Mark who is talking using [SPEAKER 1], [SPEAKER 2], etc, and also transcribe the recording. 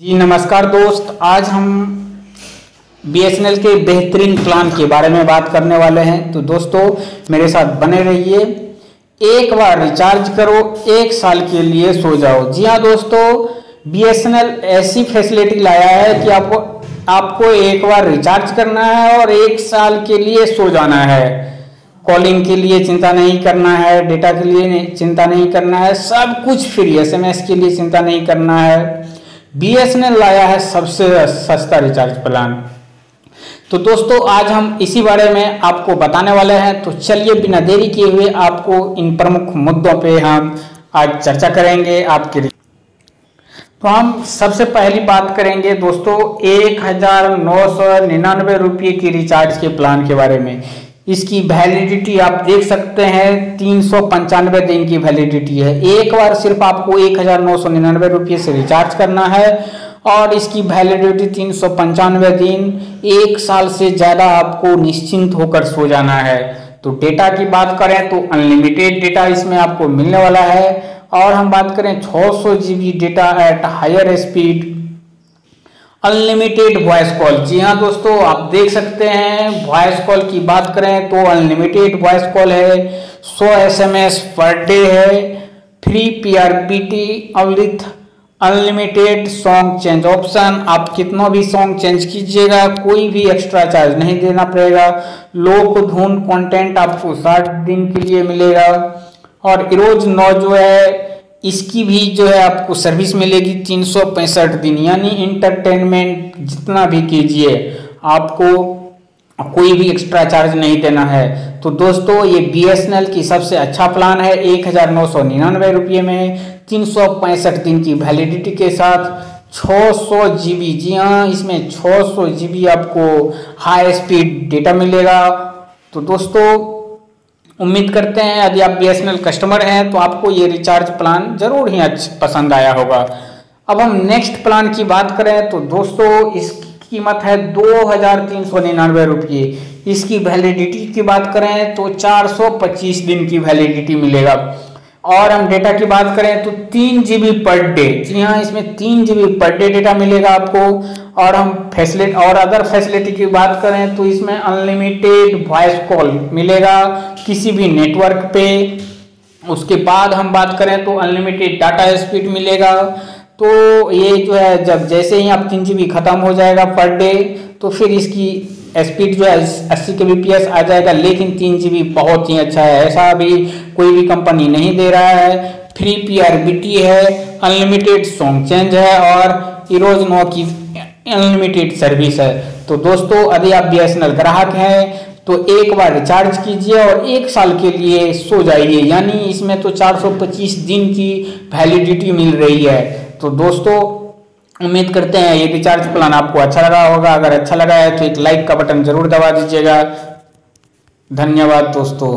[SPEAKER 1] जी, नमस्कार दोस्त। आज हम BSNL के बेहतरीन प्लान के बारे में बात करने वाले हैं। तो दोस्तों, मेरे साथ बने रहिए। एक बार रिचार्ज करो, एक साल के लिए सो जाओ। जी हाँ दोस्तों BSNL ऐसी फैसिलिटी लाया है कि आपको आपको एक बार रिचार्ज करना है और एक साल के लिए सो जाना है। कॉलिंग के लिए चिंता नहीं करना है डेटा के लिए चिंता नहीं करना है। सब कुछ फ्री एसएमएस के लिए चिंता नहीं करना है। बीएसएनएल लाया है सबसे सस्ता रिचार्ज प्लान तो दोस्तों, आज हम इसी बारे में आपको बताने वाले हैं। तो चलिए, बिना देरी किए हुए आपको इन प्रमुख मुद्दों पे हम आज चर्चा करेंगे आपके लिए। तो हम सबसे पहली बात करेंगे दोस्तों, एक हज़ार नौ सौ निन्यानवे रुपये की रिचार्ज के प्लान के बारे में। इसकी वैलिडिटी आप देख सकते हैं, तीन सौ पंचानवे दिन की वैलिडिटी है। एक बार सिर्फ़ आपको एक हज़ार नौ सौ निन्यानवे रुपये से रिचार्ज करना है और इसकी वैलिडिटी तीन सौ पंचानवे दिन, एक साल से ज़्यादा आपको निश्चिंत होकर सो जाना है। तो डेटा की बात करें तो अनलिमिटेड डेटा इसमें आपको मिलने वाला है। और हम बात करें छः सौ data at higher speed unlimited voice call जी हाँ दोस्तों, आप देख सकते हैं वॉइस कॉल की बात करें तो अनलिमिटेड वॉइस कॉल है 100 एसएमएस पर डे है free PRBT with unlimited song change option आप कितना भी सॉन्ग चेंज कीजिएगा, कोई भी एक्स्ट्रा चार्ज नहीं देना पड़ेगा। लोक धुन कंटेंट आपको साठ दिन के लिए मिलेगा। और रोज नौ जो है इसकी भी जो है आपको सर्विस मिलेगी तीन सौ पैंसठ दिन, यानी इंटरटेनमेंट जितना भी कीजिए, आपको कोई भी एक्स्ट्रा चार्ज नहीं देना है। तो दोस्तों, ये BSNL की सबसे अच्छा प्लान है, एक हज़ार नौ सौ निन्यानवे रुपये में, तीन सौ पैंसठ दिन की वैलिडिटी के साथ छः सौ जी बी जी हाँ इसमें छः सौ जी बी आपको हाई स्पीड डेटा मिलेगा। तो दोस्तों उम्मीद करते हैं, यदि आप BSNL कस्टमर हैं तो आपको ये रिचार्ज प्लान ज़रूर ही अच्छा पसंद आया होगा। अब हम नेक्स्ट प्लान की बात करें तो दोस्तों, इसकी कीमत है दो हज़ार तीन सौ निन्यानवे रुपये। इसकी वैलिडिटी की बात करें तो चार सौ पच्चीस दिन की वैलिडिटी मिलेगा। और हम डेटा की बात करें तो तीन जीबी पर डे जी हाँ इसमें तीन जीबी पर डे डेटा मिलेगा आपको। और हम फैसिलिटी और अदर फैसिलिटी की बात करें तो इसमें अनलिमिटेड वॉइस कॉल मिलेगा किसी भी नेटवर्क पे। उसके बाद हम बात करें तो अनलिमिटेड डाटा स्पीड मिलेगा। तो ये जो है, जब जैसे ही आप तीन जी ख़त्म हो जाएगा पर डे तो फिर इसकी स्पीड जो है, अस्सी के बी आ जाएगा, लेकिन तीन जी बहुत ही अच्छा है। ऐसा अभी कोई भी कंपनी नहीं दे रहा है। Free P R B T है अनलिमिटेड सॉन्ग चेंज है, और इरोज नो की अनलिमिटेड सर्विस है। तो दोस्तों यदि आप बीएसएनएल ग्राहक हैं तो एक बार रिचार्ज कीजिए और एक साल के लिए सो जाइए। यानी इसमें तो 425 दिन की वैलिडिटी मिल रही है। तो दोस्तों, उम्मीद करते हैं ये रिचार्ज प्लान आपको अच्छा लगा होगा। अगर अच्छा लगा है तो एक लाइक का बटन ज़रूर दबा दीजिएगा। धन्यवाद दोस्तों।